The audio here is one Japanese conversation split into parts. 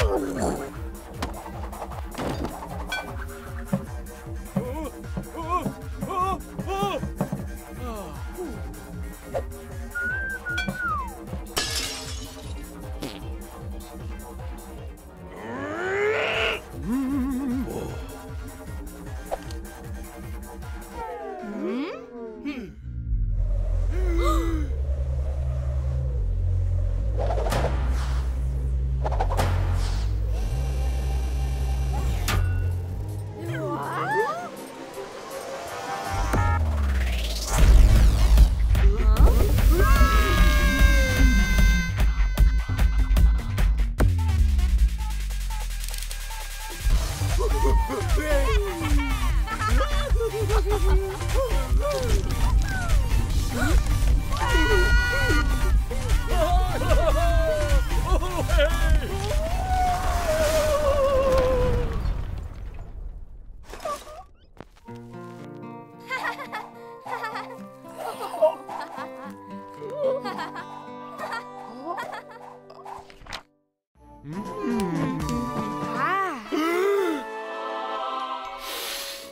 Oh, no.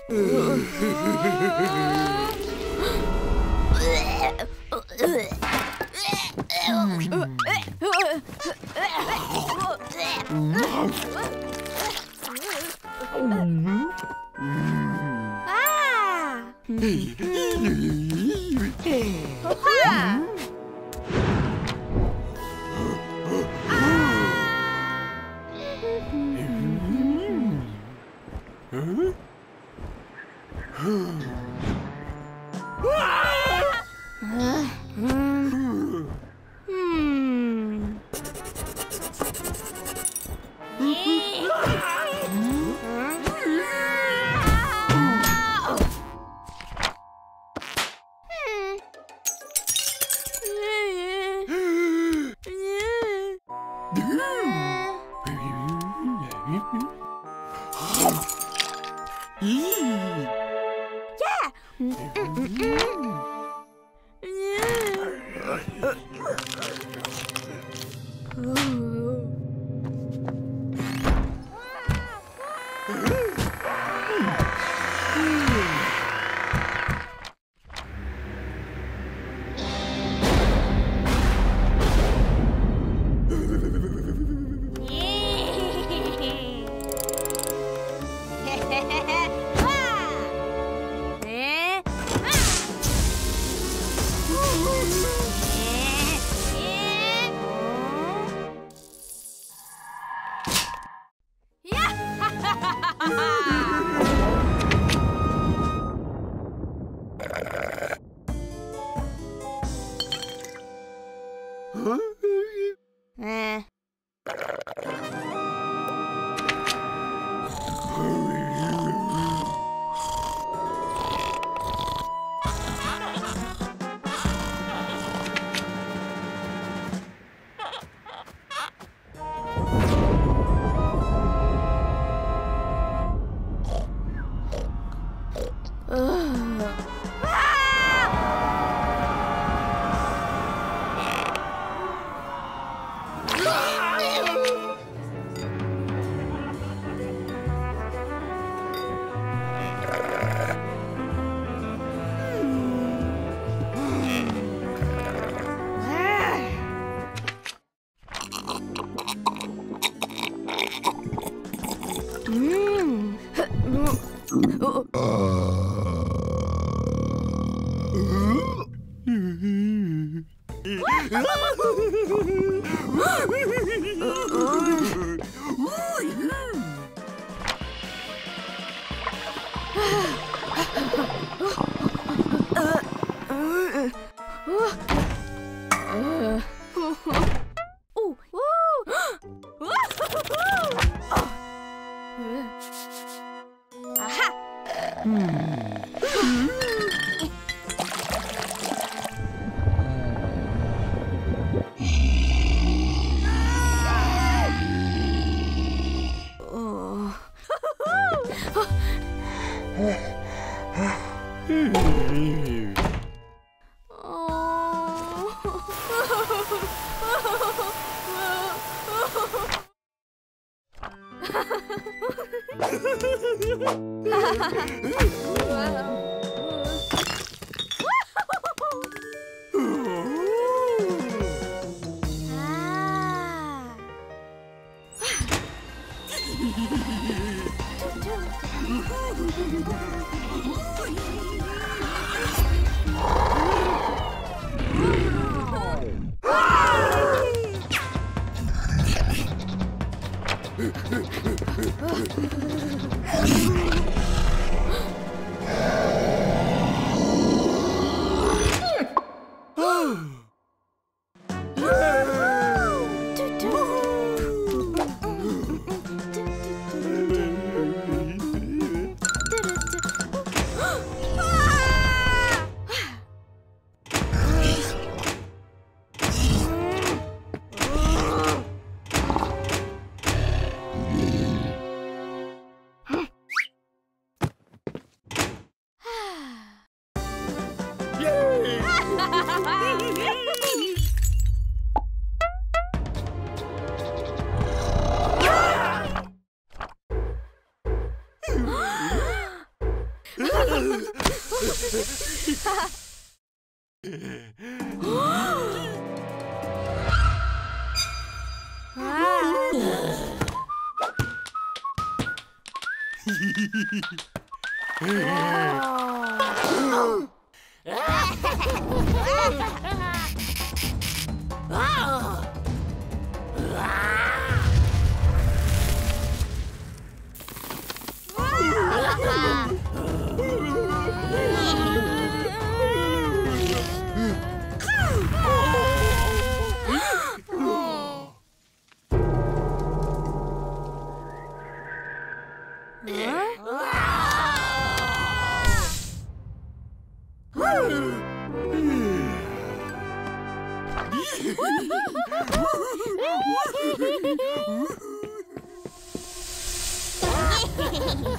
Mm.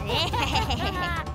Hehehehe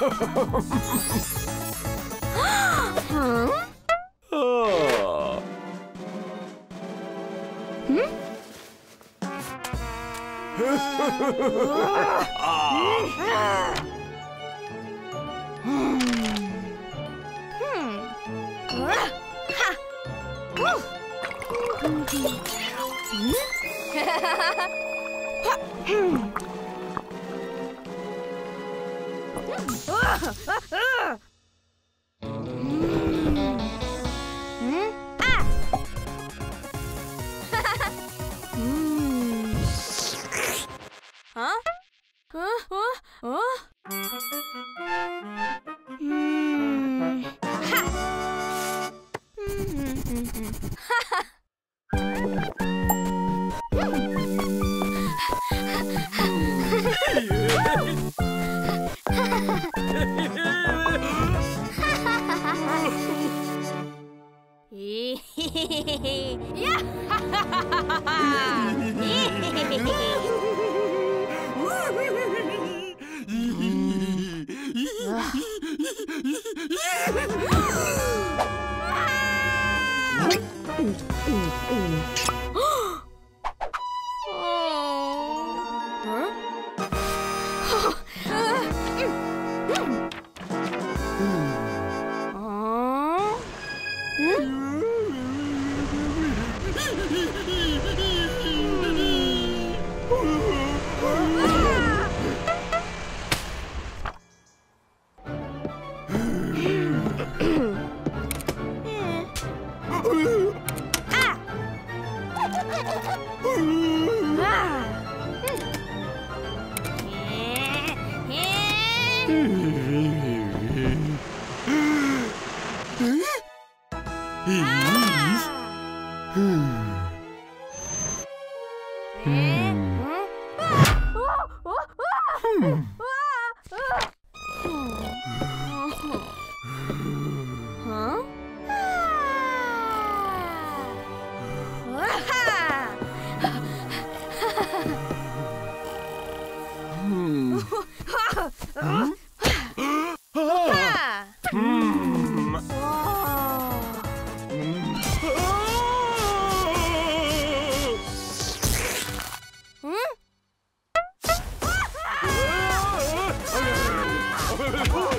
hmm? Oh. Hmm? Ha! すご。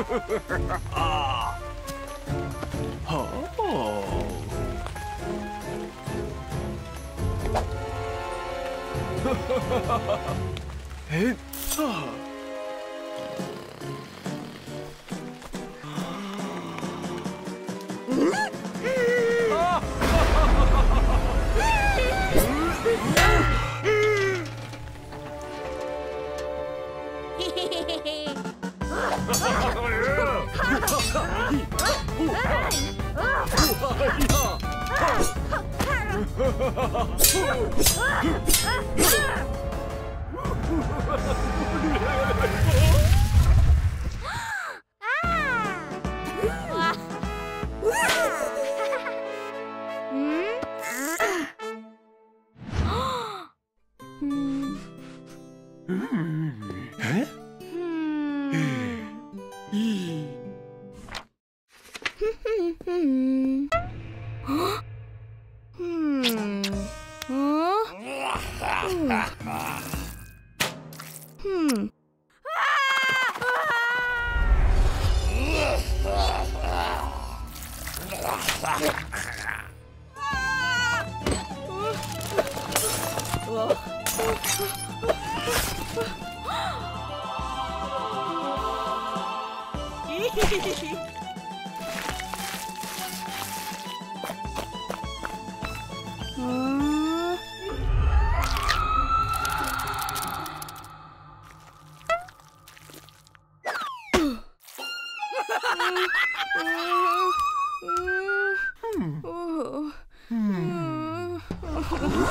Ha ha ha ha! Ah!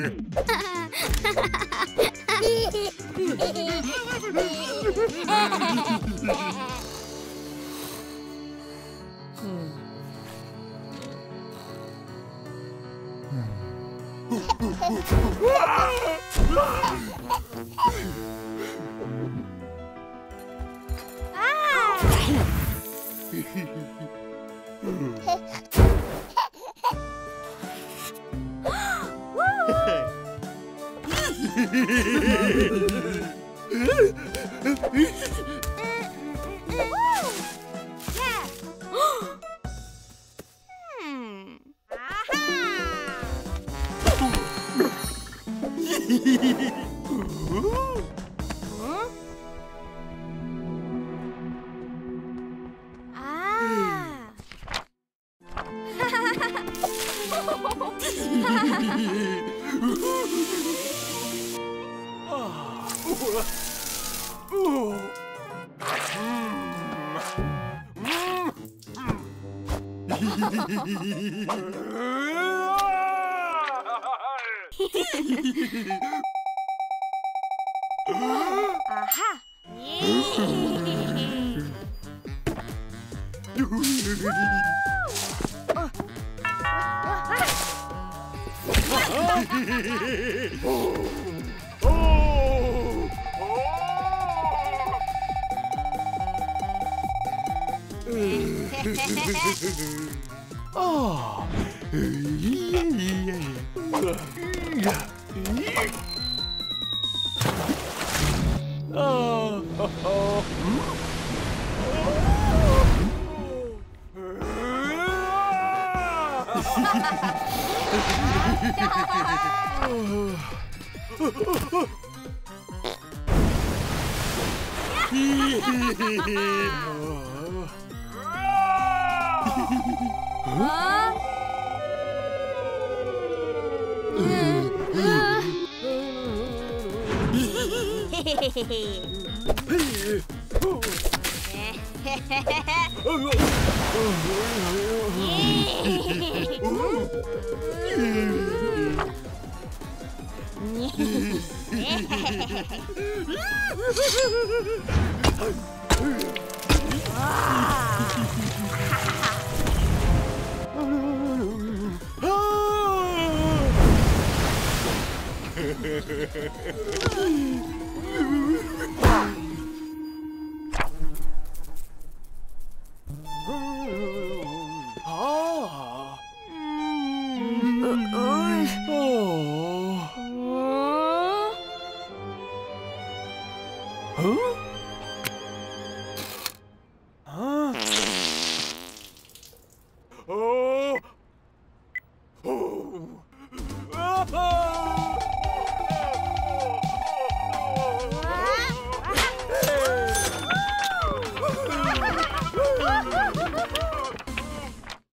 Hehehehe Huh? Ah.